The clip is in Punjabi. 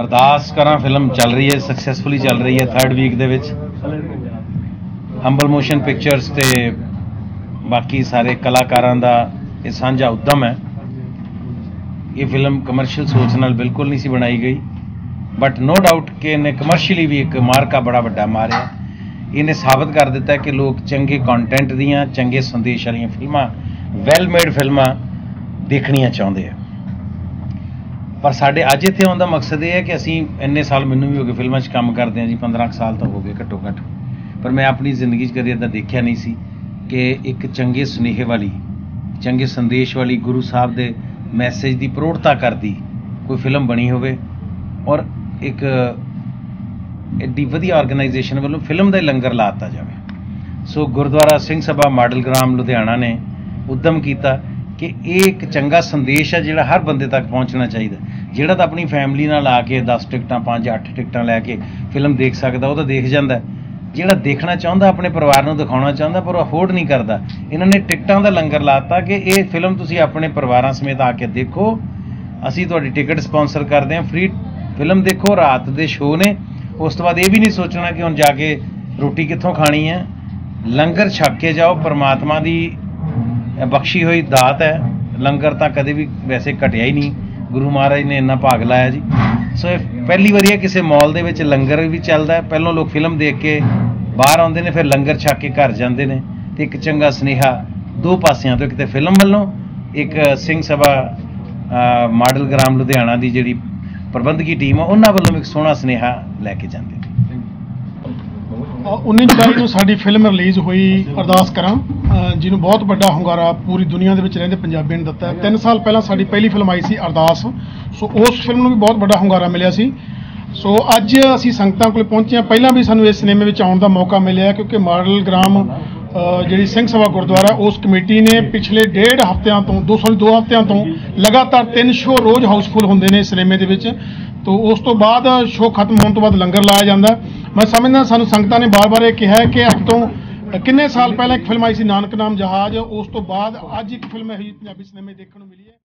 ਅਰਦਾਸ ਕਰਾਂ, ਫਿਲਮ ਚੱਲ ਰਹੀ ਹੈ ਸਕਸੈਸਫੁਲੀ ਚੱਲ ਰਹੀ ਹੈ ਥਰਡ ਵੀਕ ਦੇ ਵਿੱਚ। ਹੰਬਲ ਮੋਸ਼ਨ ਪਿਕਚਰਸ ਤੇ ਬਾਕੀ ਸਾਰੇ ਕਲਾਕਾਰਾਂ ਦਾ ਇਹ ਸਾਂਝਾ ਉਦਮ ਹੈ। ਇਹ ਫਿਲਮ ਕਮਰਸ਼ੀਅਲ ਸੋਚ ਨਾਲ ਬਿਲਕੁਲ ਨਹੀਂ ਸੀ ਬਣਾਈ ਗਈ। ਬਟ ਨੋ ਡਾਊਟ ਕਿ ਇਹਨੇ ਕਮਰਸ਼ੀਅਲੀ ਵੀ ਇੱਕ ਮਾਰਕਾ ਬੜਾ ਵੱਡਾ ਮਾਰਿਆ। ਇਹਨੇ ਸਾਬਤ ਕਰ ਦਿੱਤਾ ਕਿ ਲੋਕ ਚੰਗੇ ਕੰਟੈਂਟ ਦੀਆਂ, ਚੰਗੇ ਸੰਦੇਸ਼ ਵਾਲੀਆਂ ਫਿਲਮਾਂ ਵੈਲ ਮੇਡ ਫਿਲਮਾਂ ਦੇਖਣੀਆਂ ਚਾਹੁੰਦੇ ਆ। ਪਰ ਸਾਡੇ ਅੱਜ ਇੱਥੇ ਆਉਣ ਦਾ ਮਕਸਦ ਇਹ ਹੈ ਕਿ ਅਸੀਂ ਇੰਨੇ ਸਾਲ ਮੈਨੂੰ ਵੀ ਹੋ ਗਏ ਫਿਲਮਾਂ 'ਚ ਕੰਮ ਕਰਦੇ ਹਾਂ ਜੀ 15 ਕੁ ਸਾਲ ਤਾਂ ਹੋ ਗਏ ਘੱਟੋ ਘੱਟ ਪਰ ਮੈਂ ਆਪਣੀ ਜ਼ਿੰਦਗੀ 'ਚ ਕਦੇ ਇਦਾਂ ਦੇਖਿਆ ਨਹੀਂ ਸੀ ਕਿ ਇੱਕ ਚੰਗੇ ਸੁਨੇਹੇ ਵਾਲੀ, ਚੰਗੇ ਸੰਦੇਸ਼ ਵਾਲੀ ਗੁਰੂ ਸਾਹਿਬ ਦੇ ਮੈਸੇਜ ਦੀ ਪ੍ਰੋੜਤਾ ਕਰਦੀ ਕੋਈ ਫਿਲਮ ਬਣੀ ਹੋਵੇ ਔਰ ਇੱਕ ਐਡੀ ਵਧੀਆ ਆਰਗੇਨਾਈਜੇਸ਼ਨ ਵੱਲੋਂ ਫਿਲਮ ਦਾ ਹੀ ਲੰਗਰ ਲਾਤਾ ਜਾਵੇ। ਸੋ ਗੁਰਦੁਆਰਾ ਸਿੰਘ ਸਭਾ ਮਾਡਲ ਗ੍ਰਾਮ ਲੁਧਿਆਣਾ ਨੇ ਉਦਮ ਕੀਤਾ। ਕਿ ਇਹ ਇੱਕ ਚੰਗਾ ਸੰਦੇਸ਼ ਹੈ ਜਿਹੜਾ ਹਰ ਬੰਦੇ ਤੱਕ ਪਹੁੰਚਣਾ ਚਾਹੀਦਾ ਜਿਹੜਾ ਤਾਂ ਆਪਣੀ ਫੈਮਿਲੀ ਨਾਲ ਆ ਕੇ 10 ਟਿਕਟਾਂ 5 8 ਟਿਕਟਾਂ ਲੈ ਕੇ ਫਿਲਮ ਦੇਖ ਸਕਦਾ, ਉਹ ਤਾਂ ਦੇਖ ਜਾਂਦਾ ਜਿਹੜਾ ਦੇਖਣਾ ਚਾਹੁੰਦਾ, ਆਪਣੇ ਪਰਿਵਾਰ ਨੂੰ ਦਿਖਾਉਣਾ ਚਾਹੁੰਦਾ, ਪਰ ਉਹ ਅਫੋਰਡ ਨਹੀਂ ਕਰਦਾ। ਇਹਨਾਂ ਨੇ ਟਿਕਟਾਂ ਦਾ ਲੰਗਰ ਲਾਤਾ ਕਿ ਇਹ ਫਿਲਮ ਤੁਸੀਂ ਆਪਣੇ ਪਰਿਵਾਰਾਂ ਸਮੇਤ ਆ ਕੇ ਦੇਖੋ। ਅਸੀਂ ਤੁਹਾਡੀ ਟਿਕਟ ਸਪਾਂਸਰ ਕਰਦੇ ਹਾਂ, ਫ੍ਰੀ ਫਿਲਮ ਦੇਖੋ, ਰਾਤ ਦੇ ਸ਼ੋਅ ਨੇ। ਉਸ ਤੋਂ ਬਾਅਦ ਇਹ ਵੀ ਨਹੀਂ ਸੋਚਣਾ ਕਿ ਹੁਣ ਜਾ ਕੇ ਰੋਟੀ ਕਿੱਥੋਂ ਖਾਣੀ ਹੈ। ਲੰਗਰ ਛੱਕ ਕੇ ਜਾਓ, ਪਰਮਾਤਮਾ ਦੀ ਬਖਸ਼ੀ ਹੋਈ ਦਾਤ ਹੈ। ਲੰਗਰ ਤਾਂ ਕਦੇ ਵੀ ਵੈਸੇ ਘਟਿਆ ਹੀ ਨਹੀਂ। ਗੁਰੂ ਮਹਾਰਾਜ ਨੇ ਇੰਨਾ ਭਾਗ ਲਾਇਆ ਜੀ। ਸੋ ਇਹ ਪਹਿਲੀ ਵਾਰੀ ਹੈ ਕਿਸੇ ਮਾਲ ਦੇ ਵਿੱਚ ਲੰਗਰ ਵੀ ਚੱਲਦਾ ਹੈ। ਪਹਿਲਾਂ ਲੋਕ ਫਿਲਮ ਦੇਖ ਕੇ ਬਾਹਰ ਆਉਂਦੇ ਨੇ, ਫਿਰ ਲੰਗਰ ਛਕ ਕੇ ਘਰ ਜਾਂਦੇ ਨੇ ਤੇ ਇੱਕ ਚੰਗਾ ਸੁਨੇਹਾ ਦੋ ਪਾਸਿਆਂ ਤੋਂ, ਇੱਕ ਤੇ ਫਿਲਮ ਵੱਲੋਂ, ਇੱਕ ਸਿੰਘ ਸਭਾ ਮਾਡਲ ਗ੍ਰਾਮ ਲੁਧਿਆਣਾ ਦੀ ਜਿਹੜੀ ਪ੍ਰਬੰਧਕੀ ਟੀਮ ਆ, ਉਹਨਾਂ ਵੱਲੋਂ ਵੀ ਇੱਕ ਸੋਹਣਾ ਸੁਨੇਹਾ ਲੈ ਕੇ ਜਾਂਦੇ ਨੇ। 19 ਜੁਲਾਈ ਨੂੰ ਸਾਡੀ ਫਿਲਮ ਰਿਲੀਜ਼ ਹੋਈ ਅਰਦਾਸ ਕਰਾਂ ਜਿਹਨੂੰ ਬਹੁਤ ਵੱਡਾ ਹੁੰਗਾਰਾ ਪੂਰੀ ਦੁਨੀਆ ਦੇ ਵਿੱਚ ਰਹਿੰਦੇ ਪੰਜਾਬੀਆਂ ਨੇ ਦਿੱਤਾ ਹੈ। ਤਿੰਨ ਸਾਲ ਪਹਿਲਾਂ ਸਾਡੀ ਪਹਿਲੀ ਫਿਲਮ ਆਈ ਸੀ ਅਰਦਾਸ। ਸੋ ਉਸ ਫਿਲਮ ਨੂੰ ਵੀ ਬਹੁਤ ਵੱਡਾ ਹੁੰਗਾਰਾ ਮਿਲਿਆ ਸੀ। ਸੋ ਅੱਜ ਅਸੀਂ ਸੰਗਤਾਂ ਕੋਲ ਪਹੁੰਚੇ ਹਾਂ। ਪਹਿਲਾਂ ਵੀ ਸਾਨੂੰ ਇਸ ਸਿਨੇਮੇ ਵਿੱਚ ਆਉਣ ਦਾ ਮੌਕਾ ਮਿਲਿਆ ਕਿਉਂਕਿ ਮਾਡਲ ਗ੍ਰਾਮ ਜਿਹੜੀ ਸਿੰਘ ਸਭਾ ਗੁਰਦੁਆਰਾ, ਉਸ ਕਮੇਟੀ ਨੇ ਪਿਛਲੇ ਡੇਢ ਹਫ਼ਤਿਆਂ ਤੋਂ 200 ਦੋ ਹਫ਼ਤਿਆਂ ਤੋਂ ਲਗਾਤਾਰ ਤਿੰਨ ਸ਼ੋਅ ਰੋਜ਼ ਹਾਊਸਫੁੱਲ ਹੁੰਦੇ ਨੇ ਸਿਨੇਮੇ ਦੇ ਵਿੱਚ। ਤੋਂ ਉਸ ਤੋਂ ਬਾਅਦ ਸ਼ੋਅ ਖਤਮ ਹੋਣ ਤੋਂ ਬਾਅਦ ਲੰਗਰ ਲਾਇਆ ਜਾਂਦਾ ਮੈਂ ਸਮਝਦਾ, ਸਾਨੂੰ ਸੰਗਤਾਂ ਨੇ ਬਾਰ-ਬਾਰ ਇਹ ਕਿਹਾ ਕਿ ਅੱਜ ਤੋਂ ਕਿੰਨੇ ਸਾਲ ਪਹਿਲਾਂ ਇੱਕ ਫਿਲਮ ਆਈ ਸੀ, ਨਾਨਕ ਨਾਮ ਜਹਾਜ਼। ਉਸ ਤੋਂ ਬਾਅਦ ਅੱਜ ਇੱਕ ਫਿਲਮ ਇਹੋ ਜਿਹੀ ਪੰਜਾਬੀ ਸਿਨੇਮੇ ਦੇਖਣ ਨੂੰ ਮਿਲੀ ਹੈ।